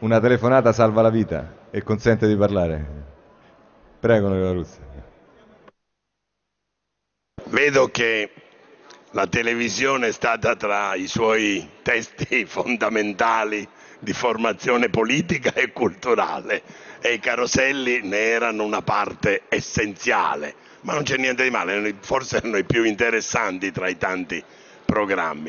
Una telefonata salva la vita e consente di parlare. Prego, onorevole Russi. Vedo che la televisione è stata tra i suoi testi fondamentali di formazione politica e culturale e i caroselli ne erano una parte essenziale, ma non c'è niente di male, forse erano i più interessanti tra i tanti programmi.